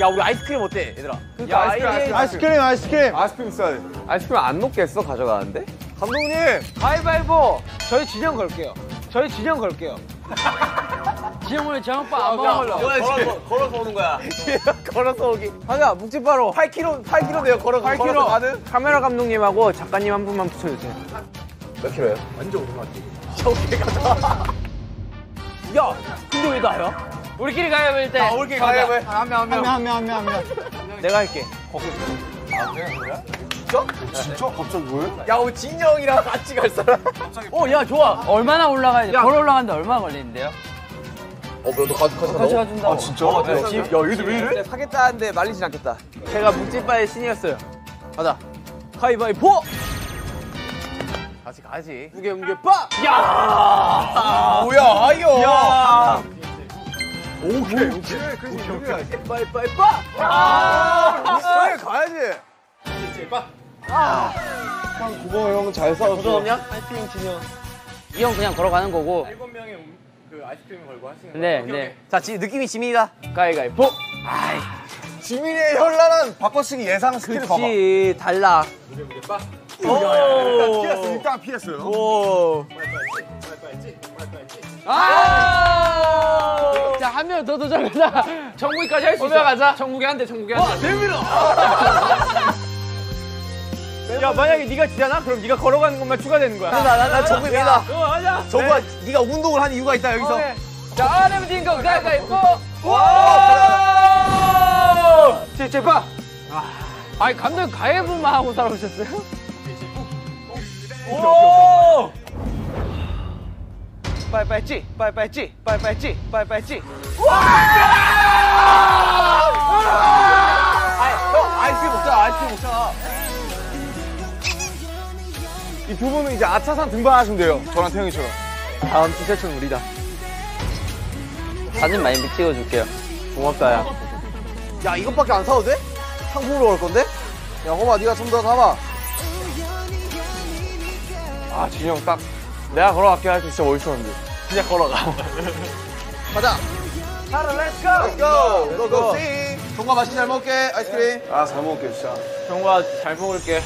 야 우리 아이스크림 어때 얘들아? 야, 아이스크림, 아이스크림. 아이스크림 아이스크림 아이스크림 있어야 돼. 아이스크림 안 녹겠어 가져가는데? 감독님! 가위바위보 저희 진영 걸게요 저희 진영 걸게요 진영 오늘 장오빠 안 먹을라 걸어서 걸어서 오는 거야. 걸어서 오기. 하자 묵찌바로 8km 8km 돼요 걸어 8km. 걸어서 가는? 카메라 감독님하고 작가님 한 분만 붙여주세요. 몇 킬로예요? 완전 오른 것 같아. 저기 가자. 야 근데 왜 나야? 우리끼리 가위바위보 일때 아 우리끼리 가야 왜? 한명 한 명 한 명 한 명 내가 할게. 진짜? 갑자기 왜? 야 우리 진영이랑 같이 갈 사람. 어야 좋아. 얼마나 올라가야 돼? 걸어 올라가는데 얼마나 걸리는데요? 어너 가져 가져. 같이 가준다고 아, 진짜? 야 얘들 왜 이래? 하겠다는데 말리진 않겠다. 제가 묵찌바의 신이었어요. 가자. 가위바위보. 같이 가지. 무게 무게 빠. 야 뭐야 이거. 야. 오케이 오케이. 빠이 빠이 빠. 아 저기 가야지. 형 고마워 형잘 싸웠어. 없냐? 이형 그냥 걸어가는 거고 7명의 그 아이스크림 걸고 하시는 네, 네. 자, 지, 느낌이 지민이다. 가위가위보. 지민이의 현란한 바꿔쓰기 예상 스킬을 봐봐. 그렇지 달라. 일단 피했어. 일단 피했어요. 오. 아! 자, 한명 더 도전하자. 정국이까지 할 수 있어. 가자. 정국이 한 대, 정국이 한 대. 야 만약에 네가 지잖아? 그럼 네가 걸어가는 것만 추가되는 거야. 나나 정국이 믿어. 어. 정국아, 네 가 운동을 하는 이유가 있다 여기서. 자, 아래부터 인거 가위바위보. 와! 제 제발. 아니, 감독님 가위바위보만 하고 살아오셨어요? 오! 빠이빠이 찌. 빠이빠이 찌. 빠이빠이 찌. 빠이빠이 찌. 형, 아이스크림 먹자. 아이스크림 먹자. 이 두 분은 이제 아차산 등반하시면 돼요. 저랑 태영이처럼. 다음 티셔츠는 우리다. 사진 많이 찍어줄게요. 고맙다 야. 야, 이것밖에 안 사도 돼? 상품으로 걸 건데? 야 호마 네가 좀더 가봐. 아형딱 내가 걸어갈게 할 때 진짜 멋있었는데. 그냥 걸어가. 가자. Let's go. Go, go, go. 동가 맛있게 잘 먹게. 아이스크림. 아 잘 먹을게 진짜. 정과 잘 먹을게.